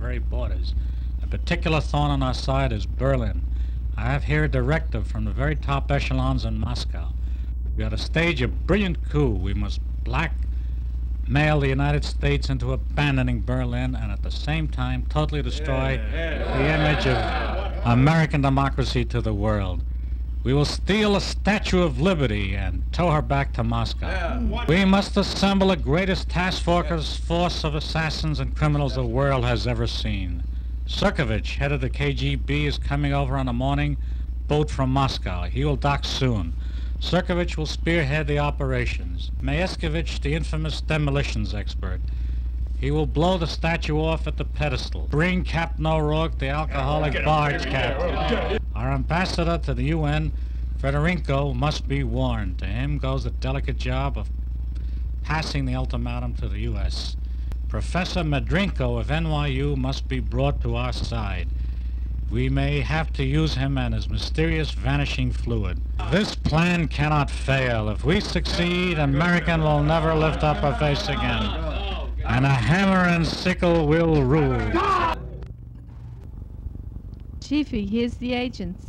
very borders. A particular thorn on our side is Berlin. I have here a directive from the very top echelons in Moscow. We are to stage a brilliant coup. We must blackmail the United States into abandoning Berlin and at the same time totally destroy the image of American democracy to the world. We will steal a Statue of Liberty and tow her back to Moscow. We must assemble the greatest task force force of assassins and criminals the world has ever seen. Serkovich, head of the KGB, is coming over on a morning boat from Moscow. He will dock soon. Serkovich will spearhead the operations. Mayeskovich, the infamous demolitions expert. He will blow the statue off at the pedestal. Bring Captain O'Rourke, the alcoholic barge captain. Our ambassador to the UN, Federico, must be warned. To him goes the delicate job of passing the ultimatum to the U.S. Professor Madrinko of NYU must be brought to our side. We may have to use him and his mysterious vanishing fluid. This plan cannot fail. If we succeed, American will never lift up a face again. And a hammer and sickle will rule. Chiefy, here's the agents.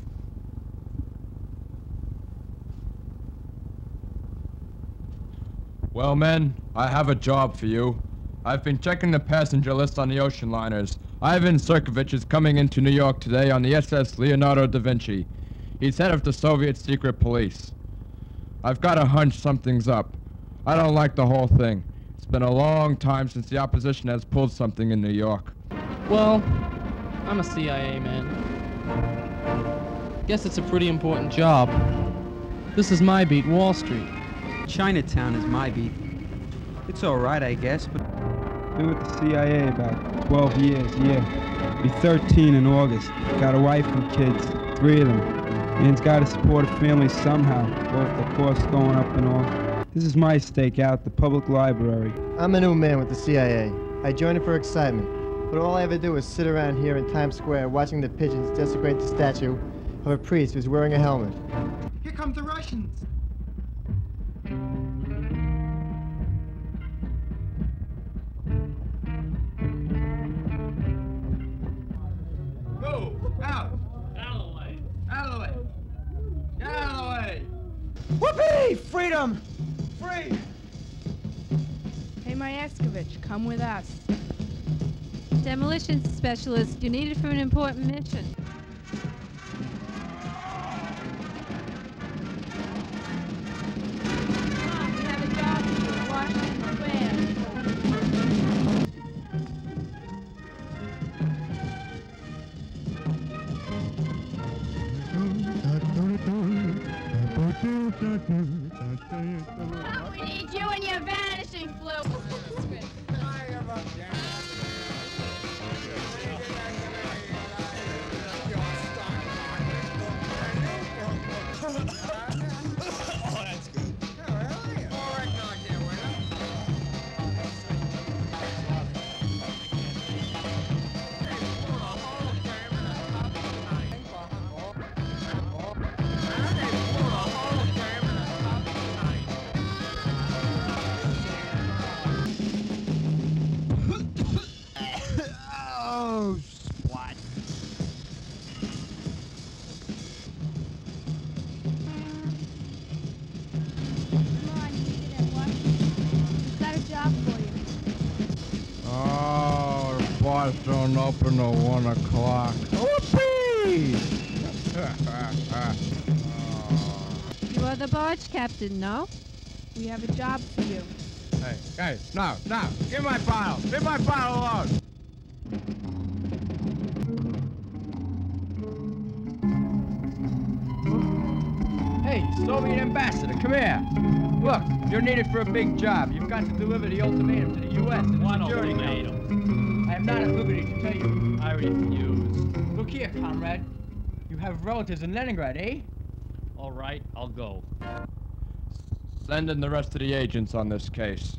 Well, men, I have a job for you. I've been checking the passenger list on the ocean liners. Ivan Serkovich is coming into New York today on the SS Leonardo da Vinci. He's head of the Soviet secret police. I've got a hunch something's up. I don't like the whole thing. It's been a long time since the opposition has pulled something in New York. Well, I'm a CIA man. Guess it's a pretty important job. This is my beat, Wall Street. Chinatown is my beat. It's all right, I guess, but Been with the CIA about 12 years, yeah. Be 13 in August. Got a wife and kids, three of them. Man's got to support a family somehow, both the costs going up and all. This is my stake out, the public library. I'm a new man with the CIA. I joined it for excitement, but all I ever do is sit around here in Times Square watching the pigeons desecrate the statue of a priest who's wearing a helmet. Here come the Russians. Move! Out! Out of the way! Out of the way! Get out of the way! Whoopee! Freedom! Free! Hey, Myaskovich, come with us. Demolition specialist, you're needed for an important mission. Bars don't open till 1 o'clock. Whoopee! You are the barge captain, no? We have a job for you. Hey, hey, no, no, give my bottle. Leave my bottle alone. Hey, Soviet ambassador, come here. Look, you're needed for a big job. You've got to deliver the ultimatum to the U.S. and the What Security ultimatum? Council. I am not at liberty to tell you. I refuse. Look here, comrade. You have relatives in Leningrad, eh? All right, I'll go. Send in the rest of the agents on this case.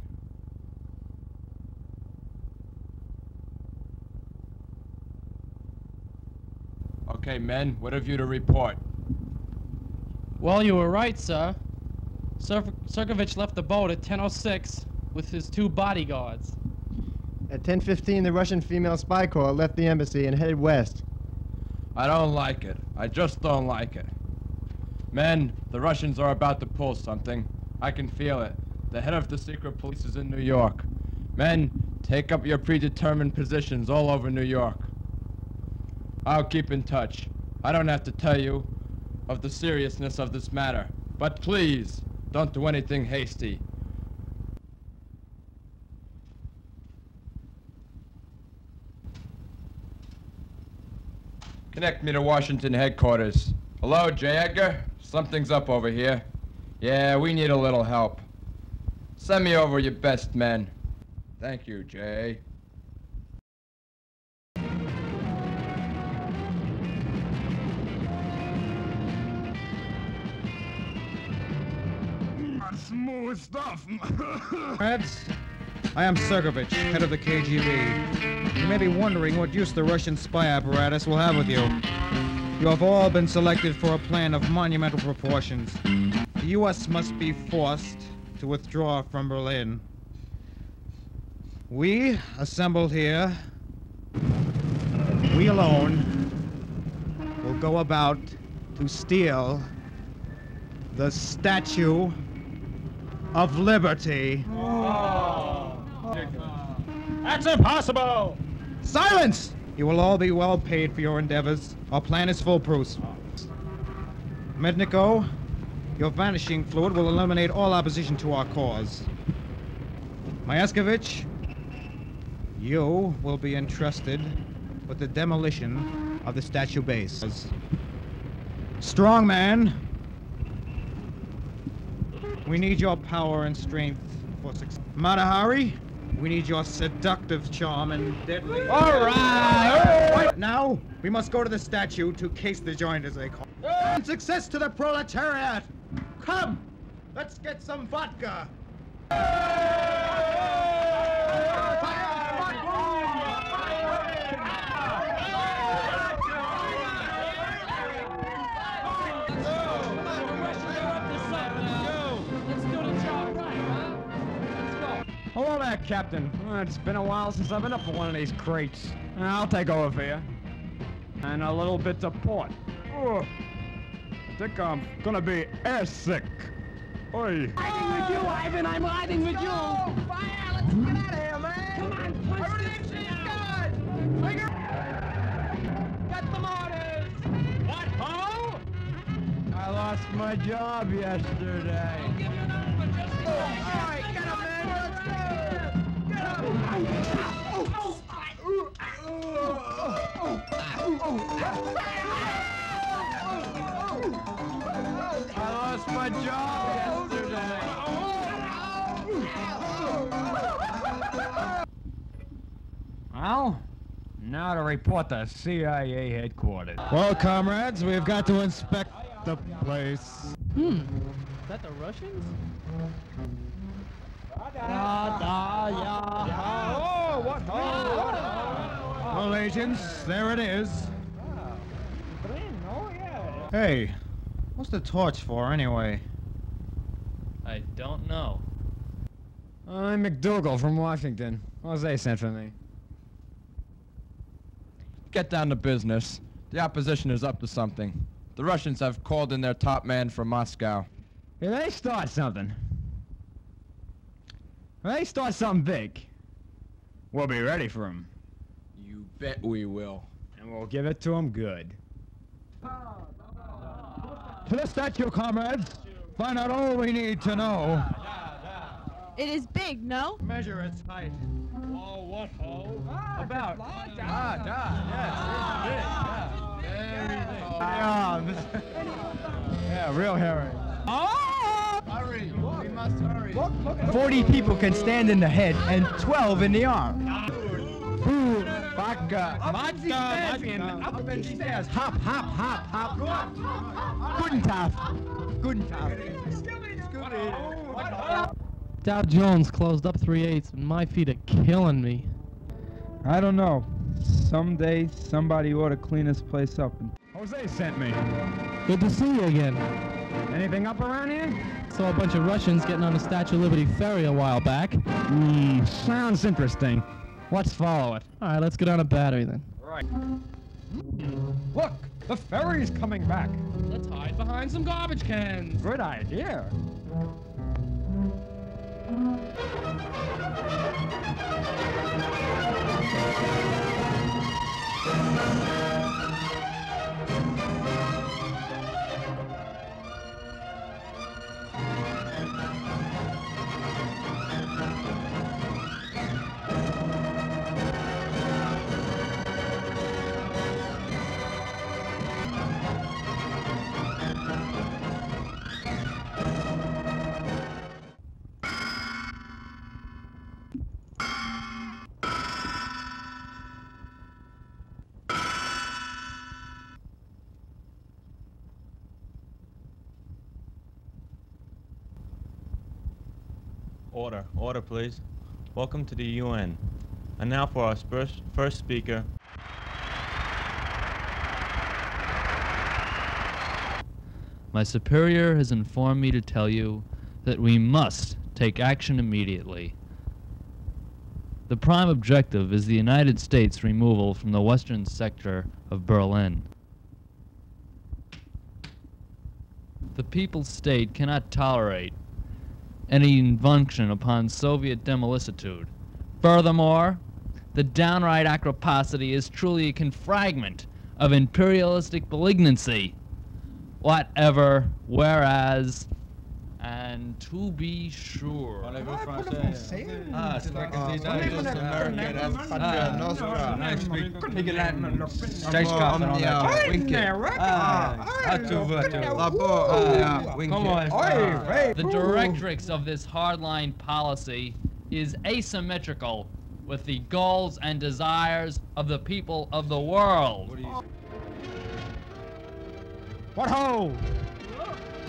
Okay, men, what have you to report? Well, you were right, sir. Ser- Serkovich left the boat at 10.06 with his two bodyguards. At 10:15, the Russian female spy corps left the embassy and headed west. I don't like it. I just don't like it. Men, the Russians are about to pull something. I can feel it. The head of the secret police is in New York. Men, take up your predetermined positions all over New York. I'll keep in touch. I don't have to tell you of the seriousness of this matter. But please, don't do anything hasty. Connect me to Washington headquarters. Hello, J. Edgar? Something's up over here. Yeah, we need a little help. Send me over your best men. Thank you, Jay. Smooth stuff. Reds, I am Sergovich, head of the KGB. You may be wondering what use the Russian spy apparatus will have with you. You have all been selected for a plan of monumental proportions. The U.S. must be forced to withdraw from Berlin. We, assembled here, we alone, will go about to steal the Statue of Liberty. Oh. That's impossible! Silence! You will all be well paid for your endeavors. Our plan is foolproof. Mednico, your vanishing fluid will eliminate all opposition to our cause. Myaskovich, you will be entrusted with the demolition of the statue base. Strongman, we need your power and strength for success. Matahari, we need your seductive charm and deadly. All right. Now we must go to the statue to case the joint, as they call. it. And success to the proletariat. Come, let's get some vodka. Hello Captain. It's been a while since I've been up for one of these crates. I'll take over for you. And a little bit of port. Oh, think I'm gonna be airsick. Oi. Riding with you, Ivan! I'm riding with you! Fire! Let's get out of here, man! Come on, punch this shit Get the mortars! What, ho? I lost my job yesterday. All right, get up, man! I lost my job yesterday. Well, now to report to CIA headquarters. Well, comrades, we've got to inspect the place. Hmm. Is that the Russians? Oh, what? Well, agents, there it is. Ah, hey, what's the torch for anyway? I don't know. I'm McDougal from Washington. Jose sent for me. Get down to business. The opposition is up to something. The Russians have called in their top man from Moscow. If they start something, they start something big, we'll be ready for them. You bet we will. And we'll give it to them good. To the statue, comrades! Find out all we need to know. It is big, no? Measure its height. Oh, what, ho? Ah, About. Ah, da, ah, yes, ah, Yeah, real hairy. Hurry, we must hurry. 40 people can stand in the head and 12 in the arm. Vodka. Up the stairs. Hop, hop, hop, hop. Guten Tag. Guten Tag. Dow Jones closed up 3 eighths, and my feet are killing me. I don't know. Someday somebody ought to clean this place up. And Jose sent me. Good to see you again. Anything up around here? Saw a bunch of Russians getting on the Statue of Liberty ferry a while back. Hmm, sounds interesting. Let's follow it. All right, let's go down a battery then. Right. Look, the ferry's coming back. Let's hide behind some garbage cans. Good idea. Order, please. Welcome to the UN. And now for our first, first speaker. My superior has informed me to tell you that we must take action immediately. The prime objective is the United States removal from the western sector of Berlin. The people's state cannot tolerate any invention upon Soviet demolicitude. Furthermore, the downright acroposity is truly a confragment of imperialistic malignancy. Whatever, whereas, and to be sure. Ah, c'est vrai que c'est dans les America, that's Patria Nostra. Next week, Pig Latin, Statescraft, and all that. Wink it. Ah, ah, tu veux, tu Rapport, ah, wink it. The directrix of this hardline policy is asymmetrical with the goals and desires of the people of the world. What ho?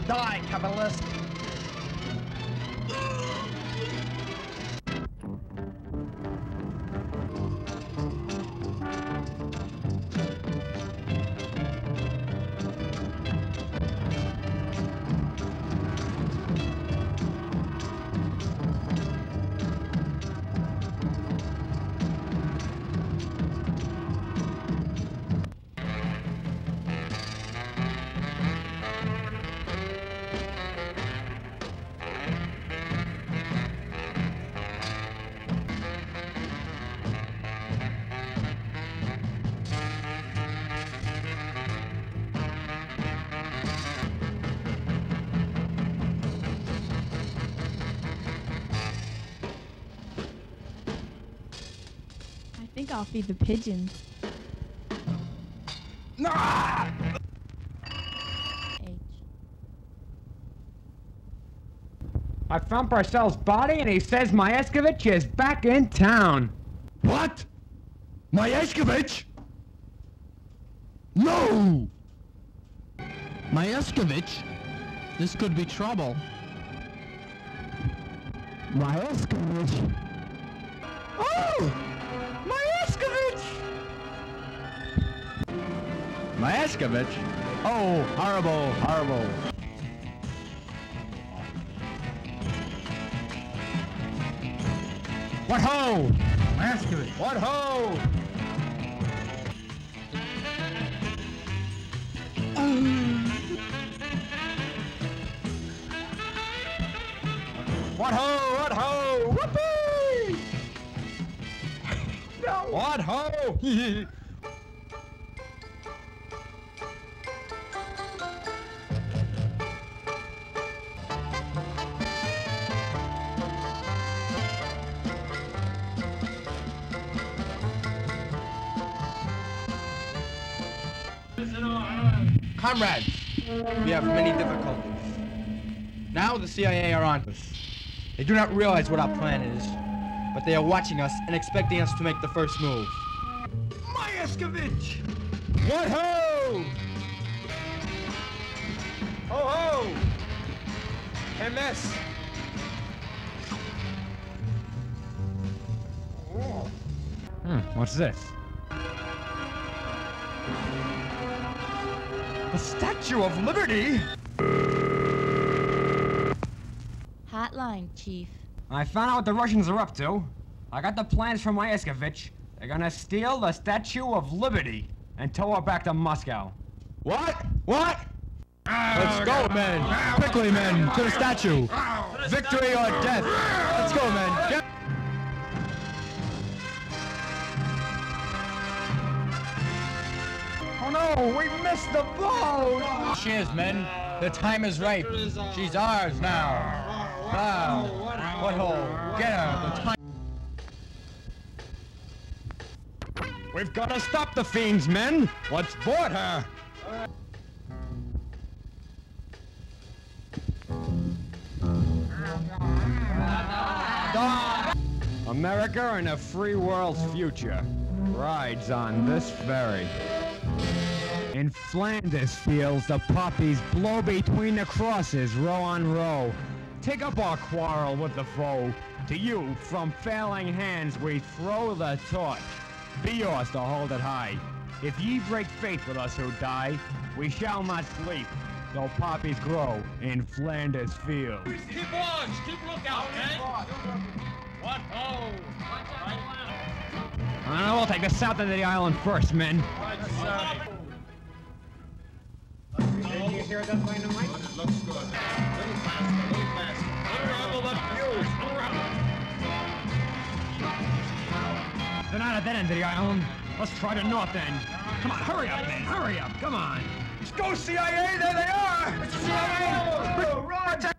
Die, capitalist! Think I'll feed the pigeons. Ah! I found Parcel's body and he says Myeskovich is back in town. What? Myeskovich? No! Myeskovich? This could be trouble. Myeskovich? Oh! Myaskovich? Oh, horrible, horrible. What ho? Myeskovich. What ho? What ho? What ho? Whoopee! no. What ho? Comrades, we have many difficulties. Now the CIA are on us. They do not realize what our plan is, but they are watching us and expecting us to make the first move. Myeskovich! What ho? Ho ho! MS! Hmm, what's this? Statue of Liberty? Hotline, Chief. I found out what the Russians are up to. I got the plans from Myeskovich. They're gonna steal the Statue of Liberty and tow her back to Moscow. What? What? Oh, Let's go, men! Quickly, men! To the statue! Oh. Victory or death! Let's go, men! Get no, we missed the boat! Cheers, men. The time is ripe. She's ours now. Wow. What hole? Get her. The time. We've got to stop the fiends, men! Let's board her! America and a free world's future rides on this ferry. In Flanders fields, the poppies blow between the crosses, row on row. Take up our quarrel with the foe. To you, from failing hands, we throw the torch. Be yours to hold it high. If ye break faith with us who die, we shall not sleep, though poppies grow in Flanders fields. Keep watch, keep lookout, eh? What? Oh. Uh, we'll take the south end of the island first, men. Did you hear that dynamite? It looks good. Little faster, little faster. Unravel the fuse. Unravel. They're not at that end of the island. Let's try the north end. Come on, hurry up, man. Hurry up. Come on. Let's go, CIA. There they are. CIA.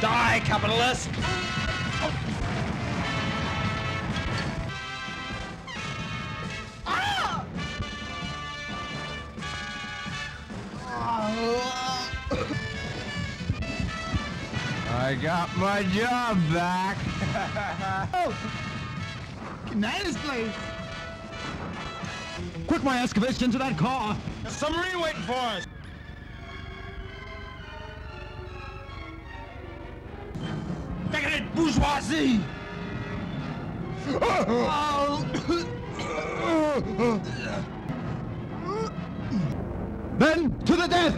Die, capitalist. I got my job back. oh, That is place. Quick, my excavation into that car. The submarine waiting for us. Bourgeoisie. Men, to the death!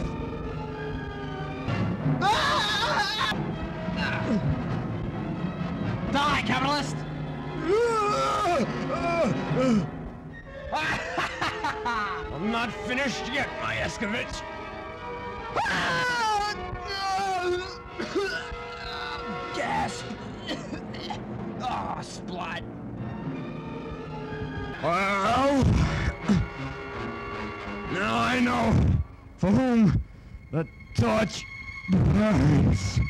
Die, capitalist. I'm not finished yet, Myeskovich. Ah! Splat. Well, now I know for whom the torch burns.